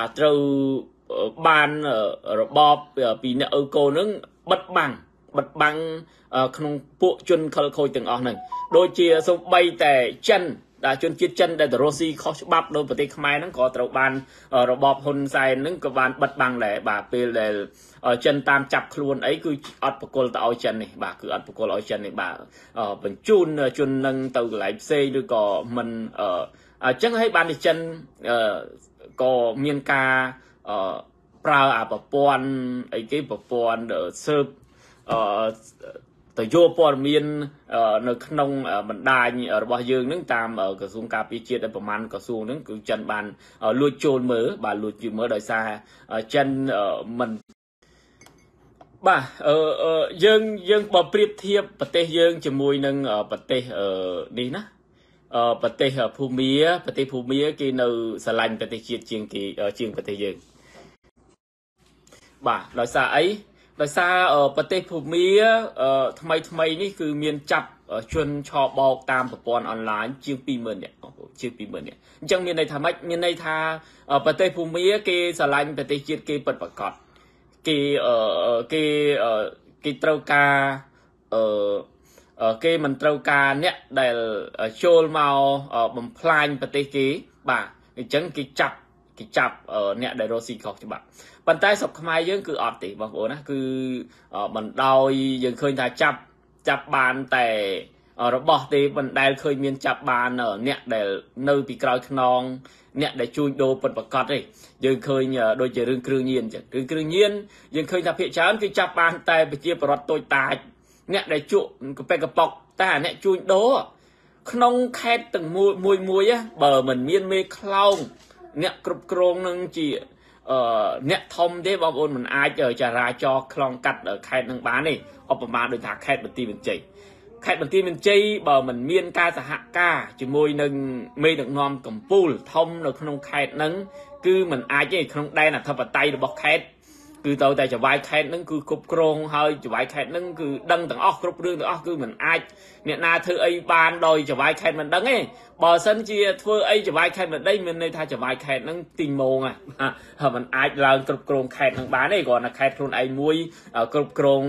បាទត្រូវបានរបបពីអ្នកអ៊ឺកូនឹងបិទបាំងបិទបាំងក្នុងពួកជនខិលខូចទាំងអស់ហ្នឹងដូចជាសូម្បីតែចិនដែលជនជាតិចិនដែលទៅរស់ស៊ីខុសច្បាប់ដោយប្រទេសខ្មែរហ្នឹងក៏ត្រូវបានរបបហ៊ុនសែនហ្នឹងក៏បានបិទបាំងដែរបាទពេលដែលចិនតាមចាប់ខ្លួនអីគឺអត់បកគលទៅឲ្យចិននេះបាទគឺអត់បកគលឲ្យចិននេះបាទបញ្ជូនជននឹងទៅកន្លែងផ្សេងឬក៏មិនអញ្ចឹងហើយបានចិន ក៏មានការប្រើអាប្រព័ន្ធអីគេប្រព័ន្ធស៊ើបអឺទៅយកព័ត៌មាននៅក្នុងបណ្ដាញរបស់យើងនឹងតាមក្រសួងការពារជាតិប្រមាណក្រសួងនឹងគឺចិនបានលួចចូលមើលបាទលួចជួយមើលដោយសារចិនមិនបាទអឺយើងយើងបើប្រៀបធៀបប្រទេសយើងជាមួយនឹងប្រទេសនេះណាអឺ ប្រទេសភូមាប្រទេសភូមាគេនៅស្រឡាញ់ប្រទេសជាតិជាងគេជាងប្រទេសយើងបាទដោយសារអីដោយសារប្រទេសភូមាថ្មីថ្មីនេះគឺមានចាប់ជនឆបោកតាមប្រព័ន្ធអនឡាញជាង20000នាក់ជាង20000នាក់អញ្ចឹងមានន័យថាម៉េចមានន័យថាប្រទេសភូមាគេស្រឡាញ់ប្រទេសជាតិគេពិតប្រាកដគេគេគេត្រូវការអឺ គេមិនត្រូវការអ្នកដែលចូលមកបំផ្លាញប្រទេសគេបាទអញ្ចឹងគេចាប់គេចាប់អ្នកដែលរស់ស៊ីខុសច្បាប់ប៉ុន្តែស្រុកខ្មែរយើងគឺអត់ទេបងប្អូនណាគឺមិនដោយយើងឃើញថាចាប់ចាប់បានតែរបស់ទេមិនដែលឃើញមានចាប់បានអ្នកដែលនៅពីក្រោយខ្នងអ្នកដែលជួញដូរពិតប្រកបទេយើងឃើញដូចជារឿងគ្រឿងញៀនចឹងគឺគ្រឿងញៀនយើងឃើញថាភាគច្រើនគឺចាប់បានតែប្រជាពលរដ្ឋតូចតាច អ្នកដែលជក់កប៉ែកប៉ុកតែអ្នកជួញដូរក្នុងខេត្តទាំងមួយមួយមួយបើមិនមានមេខ្លោងអ្នកគ្រប់គ្រងនឹងជាអឺអ្នកធំទេបងប្អូនមិនអាចចរាចរខ្លងកាត់ខេត្តនឹងបានទេឧបមាដូចថាខេត្តបន្ទាយមានជ័យខេត្តបន្ទាយមានជ័យបើមិនមានការសហការជាមួយនឹងមេដឹកនាំកម្ពុជាធំនៅក្នុងខេត្តហ្នឹងគឺមិនអាចទេក្នុងដែនអធិបតេយ្យរបស់ខេត្ត គឺទៅតែចវាយខេត្តហ្នឹងគឺគ្រប់គ្រងហើយចវាយខេត្តហ្នឹងគឺដឹងទាំងអស់គ្រប់រឿងទាំងអស់គឺមិនអាចអ្នកណាធ្វើអីបានដោយចវាយខេត្តមិនដឹងទេបើសិនជាធ្វើអីចវាយខេត្តមិនដីមានន័យថាចវាយខេត្តហ្នឹងទីងងហ្នឹងมันអាចឡើងគ្រប់គ្រងខេត្តហ្នឹងបានទេគ្រាន់តែខេត្តខ្លួនឯងមួយគ្រប់គ្រង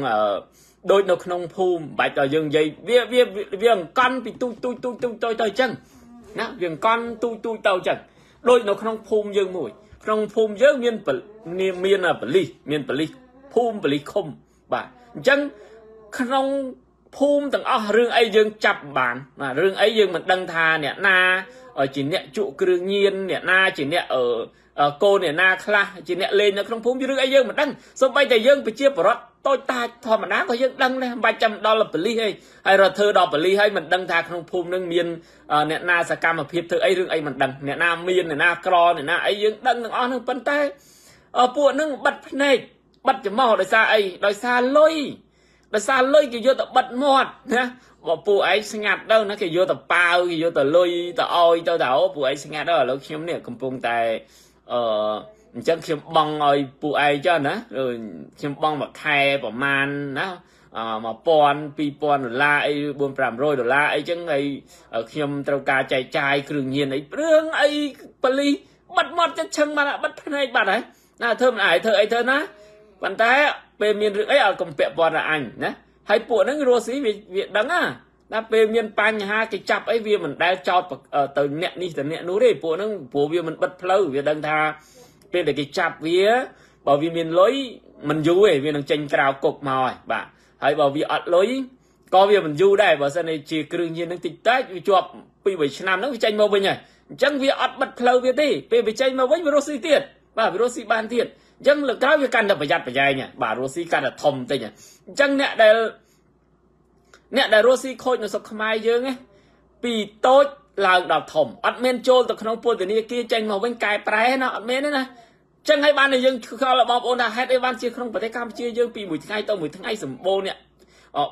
ដូចនៅក្នុងភូមិបាច់ដល់យើងនិយាយវាវាវាអង្កន់ពីទូចទូចទូចទូចទៅទៅអញ្ចឹងណាវាអង្កន់ទូចទូចទៅអញ្ចឹងដូចនៅក្នុងភូមិយើងមួយ ក្នុងភូមិយើងមានមានបលិសមានបលិសភូមិបលិសឃុំបាទអញ្ចឹងក្នុង ភូមិទាំងអស់រឿងអីយើងចាប់បានបាទរឿងអីយើងមិនដឹងថាអ្នកណាជាអ្នកជក់គ្រឿងញៀនអ្នកណាជាអ្នកអឺកូនអ្នកណាខ្លះជាអ្នកលេងនៅក្នុងភូមិរឿងអីយើងមិនដឹងសូម្បីតែយើងប្រជាពលរដ្ឋតូចតាចធម្មតាក៏យើងដឹងដែរមិនបាច់ចាំដល់ប៉ូលីសអីហើយរត់ធ្វើដល់ប៉ូលីសហើយមិនដឹងថាក្នុងភូមិនឹងមានអ្នកណាសកម្មភាពធ្វើអីរឿងអីមិនដឹងអ្នកណាមានអ្នកណាក្រអ្នកណាអីយើងដឹងទាំងអស់ហ្នឹងប៉ុន្តែពួកហ្នឹងបិទភ្នែកបិទច្រមុះដោយសារអីដោយសារលុយ ដោយសារលុយគេយកទៅបិទមាត់ណាបើពួកឯងស្ងាត់ទៅណាគេយកទៅប៉ាវគេយកទៅលុយទៅអោយទៅទៅអូពួកឯងស្ងាត់ទៅឥឡូវខ្ញុំនេះកំពុងតែអឺអញ្ចឹងខ្ញុំបង់ឲ្យពួកឯងចុះណាខ្ញុំបង់មួយខែប្រហែលណា1000 2000ដុល្លារអី4 500ដុល្លារអីចឹងហើយខ្ញុំត្រូវការចែកចាយគ្រឿងញៀនអីរឿងអីប៉លីបាត់មាត់ចិត្តឆឹងបាត់បាត់ភ្នែកបាត់ហើយណាធ្វើមិនអាយធ្វើអីធ្វើណា ប៉ុន្តែពេលមានរឿងអីឲ្យកុំពាក់ព័ន្ធដល់អញណាហើយពួកហ្នឹងរស់ស៊ីវាវាដឹងណាដល់ពេលមានបញ្ហាគេចាប់អីវាមិនដែលចោតទៅអ្នកនេះទៅអ្នកនោះទេពួកហ្នឹងព្រោះវាមិនបិទផ្លូវវាដឹងថាពេលដែលគេចាប់វាបើវាមានលុយមិនយូរទេវានឹងចេញក្រៅគុកមកហើយបាទហើយបើវាអត់លុយក៏វាមិនយូរដែរបើសិនជាគ្រឿងញៀននឹងតិចតេចវាជាប់ពី3ឆ្នាំហ្នឹងវាចេញមកវិញហើយអញ្ចឹងវាអត់បិទផ្លូវវាទេពេលវាចេញមកវិញវារស់ស៊ីទៀតបាទវារស់ស៊ីបានទៀត អញ្ចឹងលើកក្រោយវាកាន់តែប្រយ័ត្នប្រយែងបាទរស់ស៊ីកាន់តែធំតិចអញ្ចឹងអ្នកដែលអ្នកដែលរស់ស៊ីខូចនៅស្រុកខ្មែរយើងពីតូចឡើងដល់ធំអត់មានចូលទៅក្នុងពន្ធនាគារចេញមកវិញកែប្រែណាអត់មានទេណាចឹងហើយបានតែយើងខ្វល់បងប្អូនថាហេតុអីបានជាក្នុងប្រទេសកម្ពុជាយើងពីមួយថ្ងៃទៅមួយថ្ងៃសម្បូរអ្នក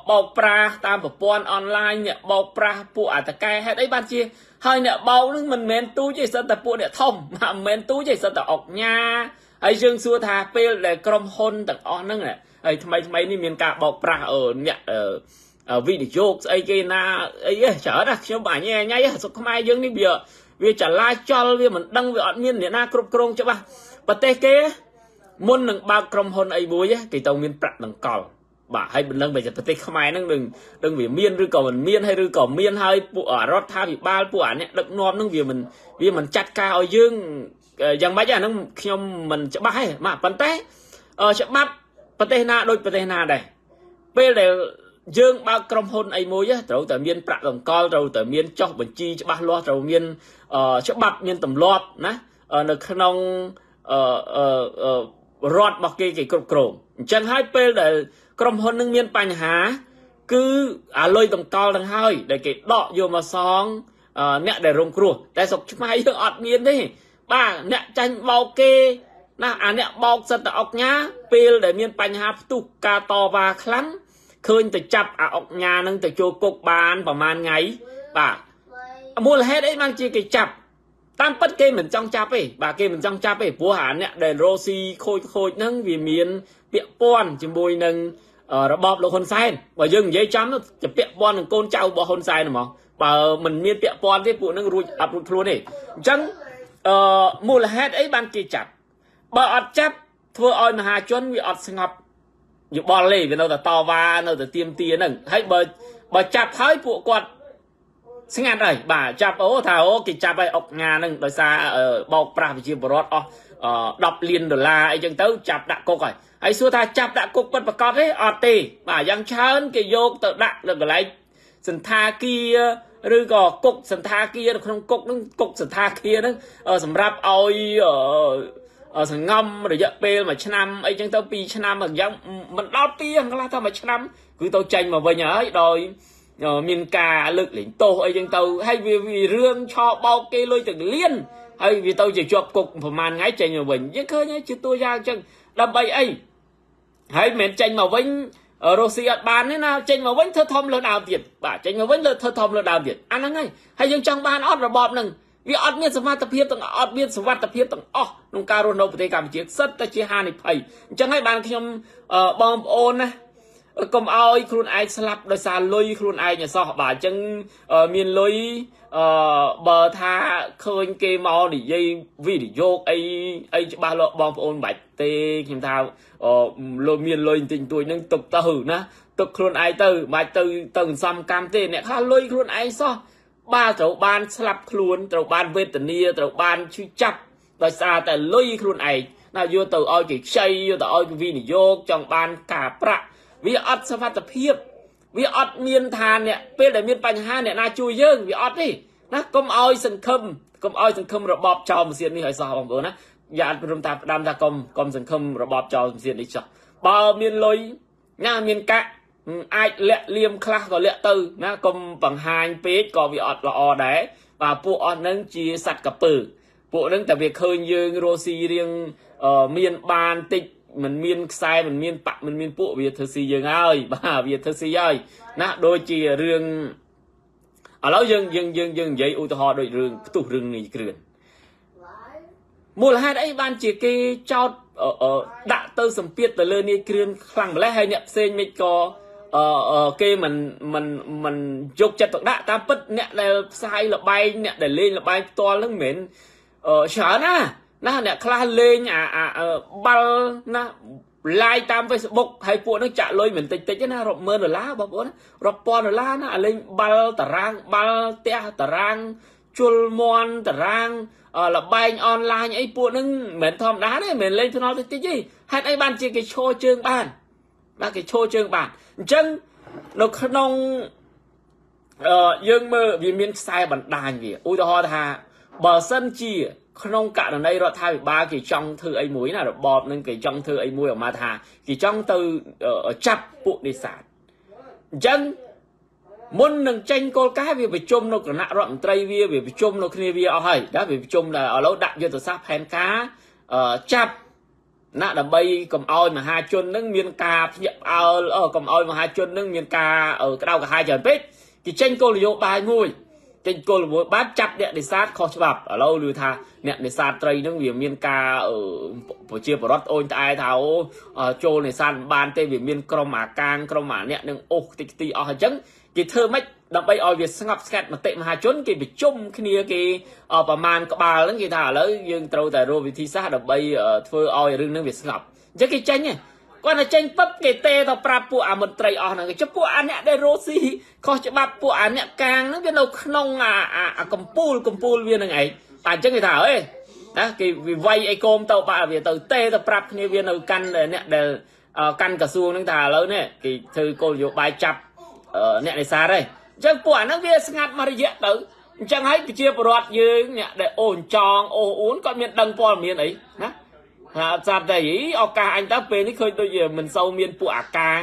បោកប្រាស់តាមប្រព័ន្ធអនឡាញអ្នកបោកប្រាស់ពួកអតកែហេតុអីបានជាហើយអ្នកបោកនឹងមិនមែនទូចទេសិតតែពួកអ្នកធំមិនមែនទូចទេសិតតែអុកញ៉ា ហើយយើងសួរថាពេលដែលក្រុមហ៊ុនទាំងអស់ហ្នឹងហើយថ្មីថ្មីនេះមានការបោកប្រាស់អ្នកវិនិយោគស្អីគេណាអីច្រើនណាខ្ញុំបាញ់ញ៉ៃសុខខ្មែរយើងនេះវាវាចលាចលវាមិនដឹងវាអត់មានអ្នកណាគ្រប់គ្រងច្បាស់ប្រទេសគេមុននឹងបើកក្រុមហ៊ុនអីមួយគេទៅមានប្រាក់ដង្កល់បាទហើយមិនដឹងបើប្រទេសខ្មែរហ្នឹងនឹងនឹងវាមានឬក៏មិនមានហើយឬក៏មានហើយពួករដ្ឋាភិបាលពួកអាអ្នកដឹកនាំហ្នឹងវាមិនវាមិនចាត់ការឲ្យយើង យ៉ាងម៉េចអាហ្នឹងខ្ញុំមិនច្បាស់ទេបាទប៉ុន្តែច្បាប់ប្រទេសណាដូចប្រទេសណាដែរពេលដែលយើងបើកក្រុមហ៊ុនអីមួយត្រូវតែមានប្រាក់ដង្កល់ត្រូវតែមានចុះបញ្ជីច្បាស់លាស់ត្រូវមានច្បាប់មានទម្លាប់ណានៅក្នុងរដ្ឋរបស់គេគេគ្រប់គ្រងអញ្ចឹងហើយពេលដែលក្រុមហ៊ុននឹងមានបញ្ហា គឺអាលុយដង្កល់នឹងហើយដែលគេដកយកមកសងអ្នកដែលរងគ្រោះតែស្រុកខ្មែរយើងអត់មានទេ បាទអ្នកចាញ់បោកគេណាអាអ្នកបោកសិតតអុកញ៉ាពេលដែលមានបញ្ហាផ្ទុះការតវ៉ាខ្លាំងឃើញទៅចាប់អាអុកញ៉ានឹងទៅចូលគុកបានប្រហែលថ្ងៃបាទមូលហេតុអីបានជាគេចាប់តាមពិតគេមិនចង់ចាប់ទេបាទគេមិនចង់ចាប់ទេព្រោះអាអ្នកដែលរ៉ូស៊ីខូចខូចហ្នឹងវាមានពាក់ព័ន្ធជាមួយនឹងរបបលោកហ៊ុនសែនបើយើងនិយាយចំទៅពាក់ព័ន្ធនឹងកូនចៅរបស់ហ៊ុនសែនហ្មងបើមិនមានពាក់ព័ន្ធទេពួកនឹងរួចអត់រួចខ្លួនទេអញ្ចឹង អឺមូលហេតុអីបានគេចាប់បើអត់ចាប់ធ្វើឲ្យមហាជនវាអត់ស្ងប់យោបល់ទេវានៅតែតវ៉ានៅតែទៀមទាហ្នឹងហើយបើបើចាប់ហើយពួកគាត់ស្ងាត់ហើយបាទចាប់អូថាអូគេចាប់ហើយអុកងាហ្នឹងដោយសារបោកប្រាស់ប្រជាពលរដ្ឋអស់10លានដុល្លារអីចឹងទៅចាប់ដាក់គុកហើយហើយសួរថាចាប់ដាក់គុកពិតប្រកបទេអត់ទេបាទយ៉ាងច្រើនគេយកទៅដាក់នៅកន្លែងសន្តាគារ ឬក៏គុកសន្តាគារនៅក្នុងគុកហ្នឹងគុកសន្តាគារហ្នឹងសម្រាប់ឲ្យសង្ងំរយៈពេលមួយឆ្នាំអីចឹងទៅ2ឆ្នាំយ៉ាងមិនដល់2កន្លះតែមួយឆ្នាំគឺទៅចាញ់មកវិញហើយដោយមានការលើកលែងទោសអីចឹងទៅហើយវារឿងឆោបោកគេលុយទាំងលៀនហើយវាទៅជាជាប់គុកប្រហែលថ្ងៃចេញមកវិញយើងឃើញជាតួយ៉ាងចឹងដើម្បីអីហើយមិនមែនចេញមកវិញ រុស្ស៊ីអត់បានទេណាចេញមកវិញធ្វើធំលើដើមទៀតបាទចេញមកវិញលើធ្វើធំលើដើមទៀតអាហ្នឹងហើយហើយយើងចង់បានអត់របបហ្នឹងវាអត់មានសមត្ថភាពទាំងអត់មានសវត្ថភាពទាំងអស់ក្នុងការរស់នៅប្រទេសកម្ពុជាសិតតែជាហានិភ័យអញ្ចឹងហើយបានខ្ញុំបងប្អូនណា កុំឲ្យខ្លួនឯងស្លាប់ដោយសារលុយខ្លួនឯងអសោះបាទអញ្ចឹងមានលុយអឺបើថាឃើញគេមកនិយាយវិនិយោគអីអីច្បាស់លាស់បងប្អូនបាច់ទេខ្ញុំថាលុយមានលុយបន្តិចបន្តួចហ្នឹងទុកទៅណាទុកខ្លួនឯងទៅបាច់ទៅទៅសំកម្មទេអ្នកខ្លះលុយខ្លួនឯងសោះបាទត្រូវបានស្លាប់ខ្លួនត្រូវបានវេទនាត្រូវបានឈឺចាប់ដោយសារតែលុយខ្លួនឯងណាយកទៅឲ្យគេខ្ចីយកទៅឲ្យវិនិយោគចង់បានការប្រាក់ វាអត់សមត្ថភាពវាអត់មានថាអ្នកពេលដែលមានបញ្ហាអ្នកណាជួយយើងវាអត់ទេណាកុំឲ្យសង្ឃឹមកុំឲ្យសង្ឃឹមរបបចោលម៉ាស៊ីននេះឲ្យសោះបងប្អូនណាយ៉ាព្រមតាផ្ដាំថាកុំកុំសង្ឃឹមរបបចោលម៉ាស៊ីននេះចោះបើមានលុយណាមានកាក់អាចលាក់លៀមខ្លះក៏លាក់ទៅណាកុំបង្ហាញពេកក៏វាអត់ល្អដែរបាទពួកអស់ហ្នឹងជាសัตว์កពើពួកហ្នឹងតែវាឃើញយើងរស់ស៊ីរៀងមានបានតិច มันមានខ្សែมันមានបាក់มันមានពួកវាធ្វើស៊ីយើងហើយបាទវាធ្វើស៊ីហើយណាដូចជារឿងឥឡូវយើងយើងយើងយើងនិយាយឧទាហរណ៍ដូចរឿងផ្ទុះរឿងនេះគ្រឿនមូលហេតុអីបានជាគេចោតដាក់ទៅសម្ពាធទៅលើនាយគ្រឿនខ្លាំងម្ល៉េះហើយអ្នកផ្សេងមិនក៏អឺគេមិនមិនមិនយកចិត្តទុកដាក់តាមពិតអ្នកដែលផ្សាយលបែងអ្នកដែលលេងលបែងផ្ទាល់ហ្នឹងមិនមែនអឺច្រើនណា ណាអ្នកខ្លះលេងអាអាបាល់ណា live តាម Facebook ហើយពួកហ្នឹងចាក់លុយមិនតិចតិចណារាប់ម៉ឺនដុល្លារបងប្អូនរាប់ពាន់ដុល្លារណាអាលេងបាល់តារាងបាល់ផ្ទះតារាងជលមន់តារាងលបែងអនឡាញអីពួកហ្នឹងមិនមែនធម្មតាទេមិនមែនលេងថ្នល់តិចតិចទេហេតុអីបានជាគេឈរជើងបានបាទគេឈរជើងបានអញ្ចឹងនៅក្នុងអឺយើងមើលវាមានខ្សែបណ្ដាញវាឧទាហរណ៍ថាបើសិនជា ក្នុងករណីរដ្ឋាភិបាលគេចង់ធ្វើអីមួយណារបបនឹងគេចង់ធ្វើអីមួយអមកថាគេចង់ទៅចាប់ពួកនេសាទអញ្ចឹងមុននឹងចេញគោលការណ៍វាប្រជុំនៅគណៈរដ្ឋមន្ត្រីវាវាប្រជុំនៅគ្នាវាអស់ហើយណាវាប្រជុំឥឡូវដាក់យុទ្ធសាស្ត្រផែនការចាប់ណាដើម្បីកុំឲ្យមហាជននឹងមានការភ្ញាក់ផ្អើលកុំឲ្យមហាជននឹងមានការក្តៅក្រហាយច្រើនពេកគេចេញគោលនយោបាយមួយ ចេញគោលនយោបាយចាប់អ្នកនេសាទខុសច្បាប់ឥឡូវឮថាអ្នកនេសាទត្រីនឹងវាមានការប្រជាពលរដ្ឋអូនត្អែថាអូចូលនេសាទមិនបានទេវាមានក្រុមអាកាងក្រុមអាអ្នកនឹងអូសតិចទីអស់អញ្ចឹងគេធ្វើម៉េចដើម្បីឲ្យវាស្ងប់ស្ងាត់មតិមហាជនគេប្រជុំគ្នាគេប្រមាណក្បាលហ្នឹងគេថាឥឡូវយើងត្រូវតែរកវិធីសាស្ត្រដើម្បីធ្វើឲ្យរឿងហ្នឹងវាស្ងប់អញ្ចឹងគេចេញ គាត់តែចេញពឹបគេទេទៅប្រាប់ពួកអាមន្ត្រីអស់ហ្នឹងចុះពួកអាអ្នកដែលរស់ស៊ីខុសច្បាប់ពួកអាអ្នកកាងហ្នឹងវានៅក្នុងអាអាកំពូលកំពូលវានឹងឯងតែអញ្ចឹងគេថាអេណាគេវិវ័យអីកុំទៅបាក់វាទៅទេទៅប្រាប់គ្នាវានៅកាន់អ្នកដែលកាន់ក្រសួងហ្នឹងថាឥឡូវនេះគេធ្វើគោលនយោបាយចាប់អ្នកនេសាទហើយអញ្ចឹងពួកអាហ្នឹងវាស្ងាត់មករយៈទៅអញ្ចឹងហើយប្រជាពលរដ្ឋយើងអ្នកដែលអូនចងអូអ៊ូនគាត់មានដឹងព័ត៌មានអីណា ថាអត់ស្រាប់តែឱកាសអញទៅពេលនេះឃើញដូចជាមិនសូវមានពួកអាកាង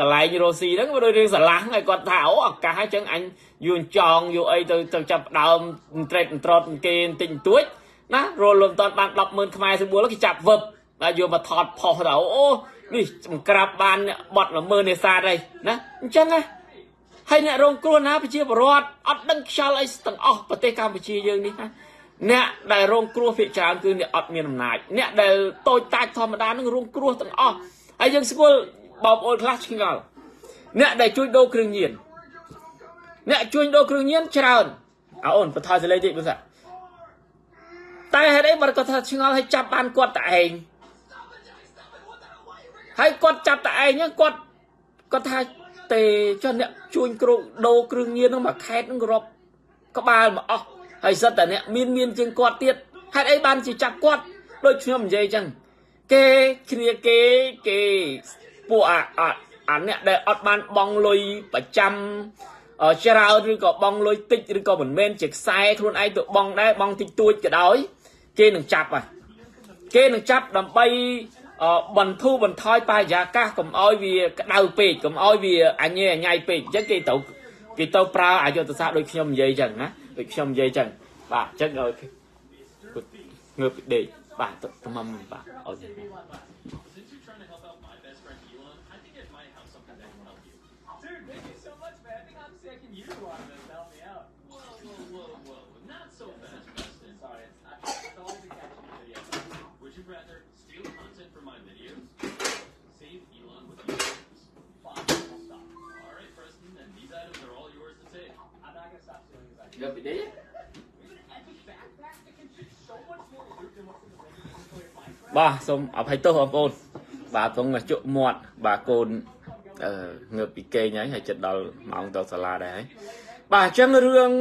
កន្លែងរ៉ូស៊ីហ្នឹងដូចរឿងស្រឡះហើយគាត់ថាអូឱកាសអញ្ចឹងអញយួនចងយកអីទៅទៅចាប់ដើមត្រេតត្រត់គេបន្តិចបន្តួចណារលំតាន់បាន100000ខ្មែរស្បួលគេចាប់វឹបហើយយកមកថតផុសទៅអូនេះបង្ក្រាបបានបត់ល្មើនេសាទហើយណាអញ្ចឹងណាហើយអ្នករងគ្រោះណាប្រជាពលរដ្ឋអត់ដឹងខ្យល់អីទាំងអស់ប្រទេសកម្ពុជាយើងនេះណា អ្នកដែលរងគ្រោះភាគច្រើនគឺអ្នកអត់មានអំណាចអ្នកដែលតូចតាចធម្មតានឹងរងគ្រោះទាំងអស់ហើយយើងស្គាល់បងប្អូនខ្លះឆ្ងល់អ្នកដែលជួយដូរគ្រឿងញៀនអ្នកជួយដូរគ្រឿងញៀនច្រើនអើអូនបន្ថយសលេងតិចមើលសាតែហេតុអីបើគាត់ថាឆ្ងល់ឲ្យចាប់បានគាត់តែឯងហើយគាត់ចាប់តែឯងហ្នឹងគាត់គាត់ថាទេចុះអ្នកជួញគ្រូដូរគ្រឿងញៀនហ្នឹងមួយខេតហ្នឹងរាប់ក្បាលមកអស់ ហើយសិតតែអ្នកមានមានជាងគាត់ទៀតហេតុអីបានជាចាប់គាត់ដូចខ្ញុំនិយាយអញ្ចឹងគេគ្នាគេគេពួកអាអាអ្នកដែលអត់បានបងលុយប្រចាំច្រើនឬក៏បងលុយតិចឬក៏មិនមែនជាខ្សែខ្លួនឯងទៅបងដែរបងតិចតួចក៏ដោយគេនឹងចាប់ហ่ะគេនឹងចាប់ដើម្បីបន្ធូរបន្ថយបរិយាកាសកុំឲ្យវាក្តៅពេកកុំឲ្យវាអញញ៉ៃពេកអញ្ចឹងគេទៅគេទៅប្រើអយុធសាស្ត្រដូចខ្ញុំនិយាយអញ្ចឹងណា ដូចខ្ញុំនិយាយអញ្ចឹងបាទអញ្ចឹងឲ្យងើបពីដេកបាទទៅមកបាទអត់ យកពីនេះបាទសូមអភ័យទោសបងប្អូនបាទត្រង់ជក់មាត់បាទកូនអឺងើបពីគេងហើយហើយចិត្តដល់ម៉ោងទៅសាលាដែរហើយបាទអញ្ចឹងរឿង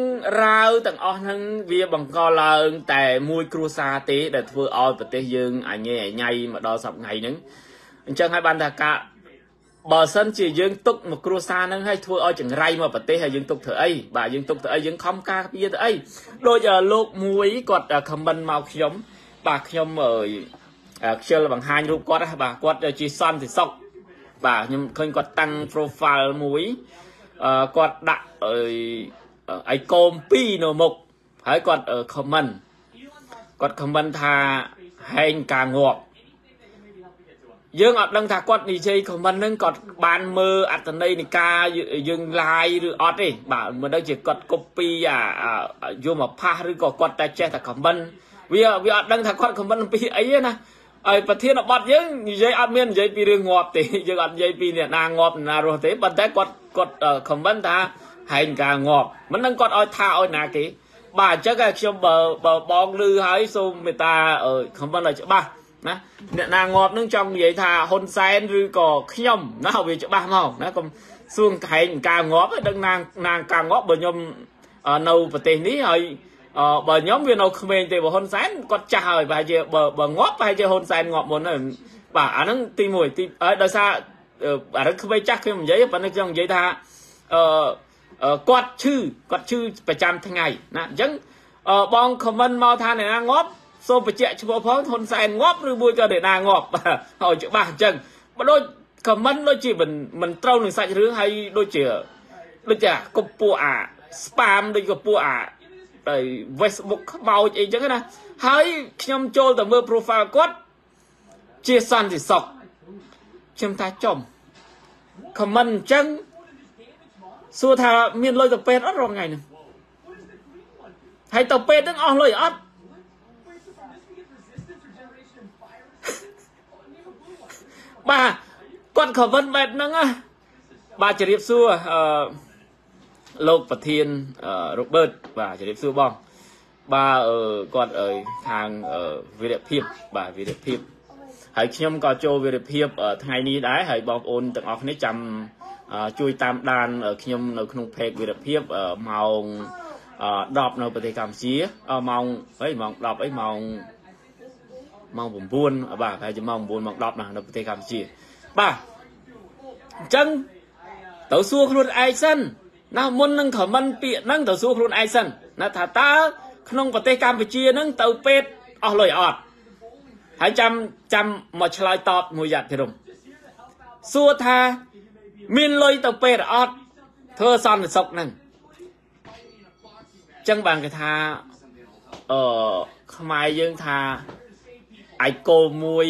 រ៉ាវទាំងអស់ហ្នឹងវាបង្កឡើង តែមួយគ្រួសារទេ ដែលធ្វើឲ្យប្រទេសយើងអញញ៉ៃញ៉ៃមកដល់សប្តាហ៍ហ្នឹងអញ្ចឹងហើយបានថាការ បើសិនជាយើងទុកមកគ្រួសារហ្នឹងឲ្យធ្វើឲ្យចង្រៃមកប្រទេសហើយយើងទុកធ្វើអីបាទយើងទុកធ្វើអីយើងខំការពារទៅអីដូចលោកមួយគាត់ខមមិនមកខ្ញុំបាទខ្ញុំអើយខ្ជិលបង្ហាញរូបគាត់បាទគាត់ជាសន្តិសុខបាទខ្ញុំឃើញគាត់តាំង profile មួយគាត់ដាក់អើយអីកូម2នៅមុខហើយគាត់ comment គាត់ comment ថាហែងការងាប់ យើងអត់ដឹងថាគាត់និយាយ comment ហ្នឹងគាត់បានមើលអត្តន័យនៃការយើង live ឬអត់ទេបាទមិនដឹងជាគាត់ copy អាយកមកផាសឬក៏គាត់តែចេះតែ comment វាវាអត់ដឹងថាគាត់ comment អំពីអីទេណាហើយប្រធានបទយើងនិយាយអត់មាននិយាយពីរឿងងាប់ទេយើងអត់និយាយពីអ្នកណាងាប់អ្នកណារស់ទេប៉ុន្តែគាត់គាត់ comment ថាហែងការងាប់មិនដឹងគាត់ឲ្យថាឲ្យណាគេបាទអញ្ចឹងខ្ញុំបើបើបងលឺហើយសូមមេត្តា comment ឲ្យច្បាស់ ណាអ្នកណាងាប់នឹងចង់និយាយថាហ៊ុនសែនឬក៏ខ្ញុំណាវាច្បាស់មកណាកុំសួងកែងការងាប់ដឹងណាងណាងការងាប់បើខ្ញុំនៅប្រទេសនេះហើយបើខ្ញុំវានៅក្មេងទេបើហ៊ុនសែនគាត់ចាស់ហើយប្រហែលជាបើបើងាប់ប្រហែលជាហ៊ុនសែនងាប់មុនហើយបាទអាហ្នឹងទី1ទីហើយដោយសារអារឿងក្មេងចាស់ខ្ញុំនិយាយប៉ុន្តែខ្ញុំនិយាយថាអឺគាត់ឈឺគាត់ឈឺប្រចាំថ្ងៃណាអញ្ចឹងបងខមមិនមកថាអ្នកណាងាប់ សូមបញ្ជាក់ឈ្មោះផងហ៊ុនសែនងាប់ឬមួយក៏អ្នកណាងាប់ឲ្យច្បាស់អញ្ចឹងបើដូចខមមិនដូចជាមិនមិនត្រូវនឹងសាច់រឿងហើយដូចជាដូចជាកពពួកអា spam ដូចកពពួកអា Facebook ខ្មោចអីចឹងណាហើយខ្ញុំចូលទៅមើល profile គាត់ជាសន្តិសុខខ្ញុំថាចំ comment អញ្ចឹងសួរថាមានលុយទៅពេទ្យអត់រងថ្ងៃហ្នឹងហើយទៅពេទ្យហ្នឹងអស់លុយអត់ បាទគាត់ comment បែបហ្នឹងណាបាទជម្រាបសួរអឺលោកប្រធានរ៉ូបឺតបាទជម្រាបសួរបងបាទគាត់ខាងវិរៈភាពបាទវិរៈភាពហើយខ្ញុំក៏ចូលវិរៈភាពថ្ងៃនេះដែរហើយបងប្អូនទាំងអស់គ្នាចាំជួយតាមដានខ្ញុំនៅក្នុង page វិរៈភាពម៉ោង10នៅប្រទេសកម្ពុជាម៉ោងអីម៉ោង10អីម៉ោង ម៉ោង9បាទប្រហែលជាម៉ោង9ម៉ោង10ណានៅប្រទេសកម្ពុជាបាទអញ្ចឹងទៅសួរខ្លួនឯងសិនណាមុននឹងខមមិនពាក្យហ្នឹងទៅសួរខ្លួនឯងសិនណាថាតើក្នុងប្រទេសកម្ពុជាហ្នឹងទៅពេទ្យអស់លុយអត់ហើយចាំចាំមកឆ្លើយតបមួយយ៉ាត់ពីរុំសួរថាមានលុយទៅពេទ្យអត់ធ្វើសន្តិសុខហ្នឹងចឹងបានគេថាអឺខ្មែរយើងថា ឯកោមួយ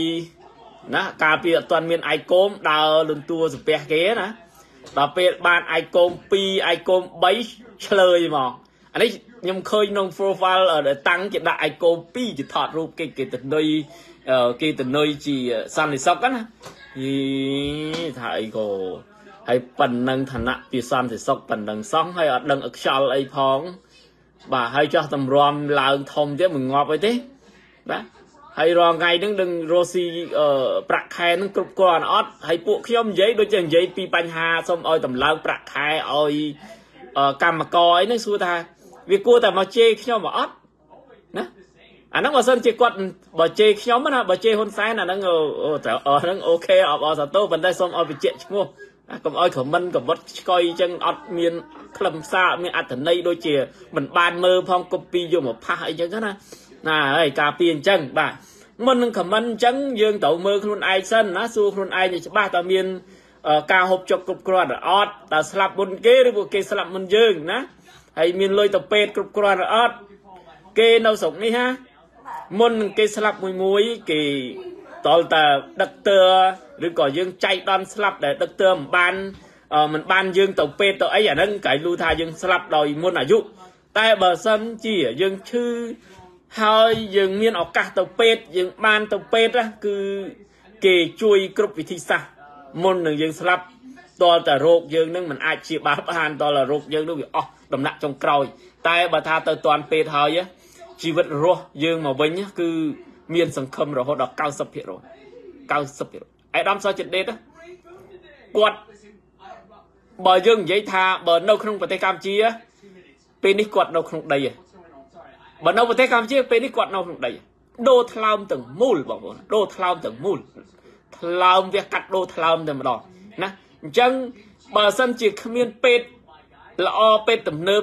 ណាកាលពីអត់ទាន់មានឯកោមដើរលន់តួសំពះគេណាដល់ពេលបានឯកោម2ឯកោម3ឆ្លើយហ្មងអានេះខ្ញុំឃើញក្នុង profile តាំងគេដាក់ឯកោម2ជាថតរូបគេគេទៅនុយគេទៅនុយជាសន្តិសុខណាយីថាអីក៏ហើយប៉ុណ្ណឹងឋានៈពីសន្តិសុខប៉ុណ្ណឹងសោះហើយអត់ដឹងខ្យល់អីផងបាទហើយចោះតម្រាំឡើងធំទៀតមិនងាប់អីទេបាទ ហើយរងថ្ងៃហ្នឹងនឹងរស់ស៊ីប្រាក់ខែហ្នឹងគ្រប់គ្រាន់អត់ហើយពួកខ្ញុំនិយាយដូចជានិយាយពីបញ្ហាសូមឲ្យតម្លើងប្រាក់ខែឲ្យកម្មករអីហ្នឹងសួរថាវាគួរតែមកជេរខ្ញុំអត់ណាអាហ្នឹងបើសិនជាគាត់បើជេរខ្ញុំណាបើជេរហ៊ុនសែនអាហ្នឹងអូត្រូវអស់ហ្នឹងអូខេអបអរសាទរប៉ុន្តែសូមឲ្យបញ្ជាក់ឈ្មោះកុំឲ្យខមមិនកវត្តឆ្កុយចឹងអត់មានខ្លឹមសារមានអត្ថន័យដូចជាមិនបានមើលផងកូពីយកមកផាសអីចឹងណា ណាហើយការពីអញ្ចឹងបាទមុននឹងខមមិនអញ្ចឹងយើងត្រូវមើលខ្លួនឯងសិនណាសួរខ្លួនឯងច្បាស់តើមានការហូបចុកគ្រប់គ្រាន់ឬអត់តើស្លាប់មុនគេឬពួកគេស្លាប់មុនយើងណាហើយមានលុយទៅពេទ្យគ្រប់គ្រាន់ឬអត់គេនៅស្រុកនេះហាមុននឹងគេស្លាប់មួយមួយគេតលតាដឹកទ័រឬក៏យើងចៃដន្យស្លាប់ដែលដឹកទ័រមិនបានមិនបានយើងទៅពេទ្យទៅអីអាហ្នឹងគេលូថាយើងស្លាប់ដោយមុនអាយុតែបើសិនជាយើងឈឺ ហើយយើងមានឱកាសទៅពេទ្យយើងបានទៅពេទ្យគឺគេជួយគ្រប់វិធីសាស្ត្រមុននឹងយើងស្លាប់តលតែរោគយើងនឹងមិនអាចជាបាបបានតលតែរោគយើងនឹងវាអស់ដំណាក់ចុងក្រោយ តែបើថាទៅតាន់ពេទ្យហើយជីវិតរស់យើងមកវិញគឺមានសង្ឃឹមរហូតដល់90% 90%អៃដាមសចិត្តដេតគាត់បើយើងនិយាយថាបើនៅក្នុងប្រទេសកម្ពុជាពេលនេះគាត់នៅក្នុងដី បើនៅប្រទេសកម្ពុជាពេលនេះគាត់នៅក្នុងដីដូរថ្លើមទាំងមូលបងប្អូនដូរថ្លើមទាំងមូលថ្លើមវាកាត់ដូរថ្លើមតែម្ដងណាអញ្ចឹងបើសិនជាគ្មានពេទ្យល្អពេទ្យទំនើប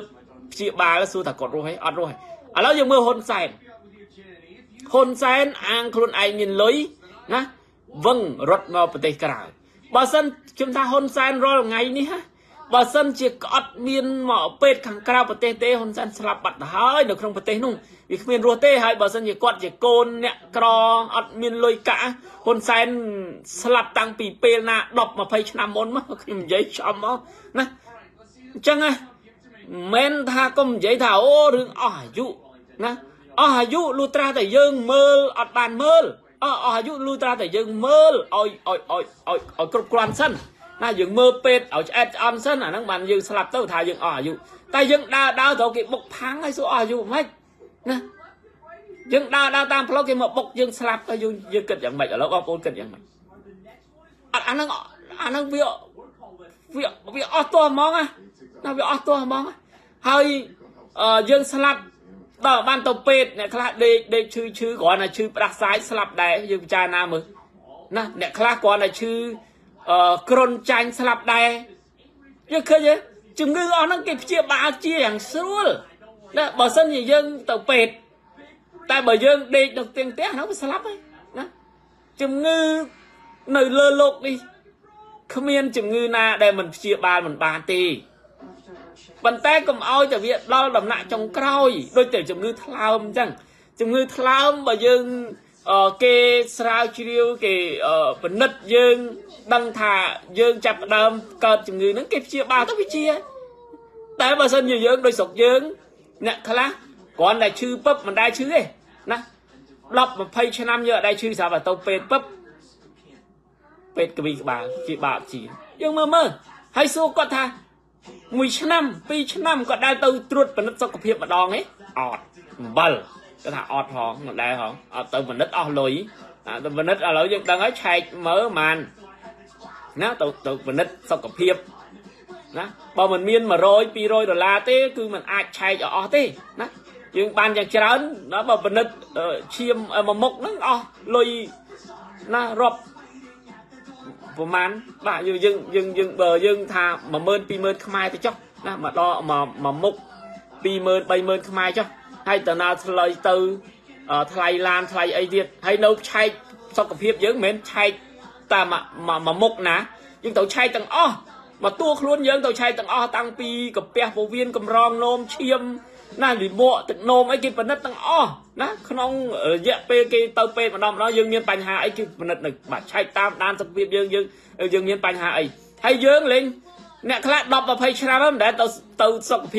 ព្យាបាលសួរថាគាត់រស់ហើយអត់រស់ហើយឥឡូវយើងមើលហ៊ុនសែនហ៊ុនសែនអាងខ្លួនឯងមានលុយណាវឹងរត់មកប្រទេសក្រៅបើសិនខ្ញុំថាហ៊ុនសែនរាល់ថ្ងៃនេះហ่ะ បើសិនជាក្អត់មានមកពេទ្យខាងក្រៅប្រទេសទេហ៊ុនសែនស្លាប់បាត់ទៅហើយនៅក្នុងប្រទេសនោះវាគ្មានរស់ទេហើយបើសិនជាគាត់ជាកូនអ្នកក្រអត់មានលុយកាក់ហ៊ុនសែនស្លាប់តាំងពីពេលណា10 20ឆ្នាំមុនមកខ្ញុំនិយាយចំមកណាអញ្ចឹងណាមិនថាកុំនិយាយថាអូរឿងអស់អាយុណាអស់អាយុលុះត្រាតែយើងមើលអត់បានមើលអស់អស់អាយុលុះត្រាតែយើងមើលឲ្យឲ្យឲ្យឲ្យឲ្យគ្រប់គ្រាន់សិន ណាយើងមើលពេទ្យឲ្យឆ្អែតឆ្អន់សិនអាហ្នឹងបានយើងស្លាប់ទៅថាយើងអស់អាយុតែយើងដើរដើរត្រូវគេបុកផាំងហើយសួរអស់អាយុមិនណាយើងដើរដើរតាមផ្លូវគេមកបុកយើងស្លាប់ទៅយើងយើងគិតយ៉ាងម៉េចឥឡូវបងប្អូនគិតយ៉ាងម៉េចអត់អាហ្នឹងអាហ្នឹងវាវាវាអស់ទោះហ្មងណាវាអស់ទោះហ្មងហើយយើងស្លាប់ដល់បានទៅពេទ្យអ្នកខ្លះដេកដេកឈឺឈឺគ្រាន់តែឈឺផ្ដាសាយស្លាប់ដែរយើងពិចារណាមើលណាអ្នកខ្លះគ្រាន់តែឈឺ អឺគ្រុនចាញ់ស្លាប់ដែរយើងឃើញទេជំងឺអស់ហ្នឹងគេព្យាបាលជាយ៉ាងស្រួលណាបើសិនជាយើងទៅពេទ្យតែបើយើងដេកនៅទៀងផ្ទះហ្នឹងវាស្លាប់ហើយណាជំងឺនៅលើโลกនេះគ្មានជំងឺណាដែលមិនព្យាបាលមិនបានទេប៉ុន្តែកុំឲ្យតែវាដល់ដំណាក់ចុងក្រោយដូចតែជំងឺថ្លើមអញ្ចឹងជំងឺថ្លើមបើយើង គេស្រាវជ្រាវគេពិនិត្យយើងដឹងថាយើងចាប់ផ្ដើមកើតជំងឺហ្នឹងគេព្យាបាលទៅវាជា តែបើសិនជាយើងដូចស្រុកយើងអ្នកខ្លះគ្រាន់តែឈឺពឹបមិនដែលឈឺទេណា10 20ឆ្នាំយើងអត់ដែលឈឺស្រាប់តែទៅពេទ្យពឹបពេទ្យកវីក្បាលជាបាក់ជា យើងមើលមើលហើយសួរគាត់ថាមួយឆ្នាំពីរឆ្នាំក៏ដែលទៅត្រួតពិនិត្យសុខភាពម្ដងទេអត់អំបិល គាត់ថាអត់ផងមិនដែរផងអត់ទៅពិនិត្យអស់លុយអាទៅពិនិត្យឥឡូវយើងដឹងហើយឆែកមើលប៉ុន្មានណាទៅទៅពិនិត្យសុខភាពណាបើមិនមាន100 200ដុល្លារទេគឺมันអាចឆែកឲ្យអស់ទេណាយើងបានយ៉ាងច្រើនណាបើពិនិត្យអឺឈាមមួយមុខហ្នឹងអស់លុយណារាប់ប្រហែលបាទយើងយើងយើងយើងបើយើងថា10000 20000ខ្មែរទៅចុះណាមកដល់មកមកមុខ20000 30000ខ្មែរចុះ ហើយតើណាថ្លៃទៅអឺថ្លៃឡានថ្លៃអីទៀតហើយនៅឆែកសុខភាពយើងមិនមែនឆែកតាមមួយមុខណាយើងត្រូវឆែកទាំងអស់មកតួខ្លួនយើងទៅឆែកទាំងអស់តាំងពីកាពះពោះវៀនកម្រងនោមឈាមណាលិមក់ទឹកនោមអីគេពិនិត្យទាំងអស់ណាក្នុងរយៈពេលគេទៅពេទ្យម្ដងម្ដងយើងមានបញ្ហាអីគឺពិនិត្យនៅបាទឆែកតាមដានសុខភាពយើងយើងយើងមានបញ្ហាអីហើយយើងលេងអ្នកខ្លះ10 20ឆ្នាំហើយមិនដែលទៅទៅសុខភាព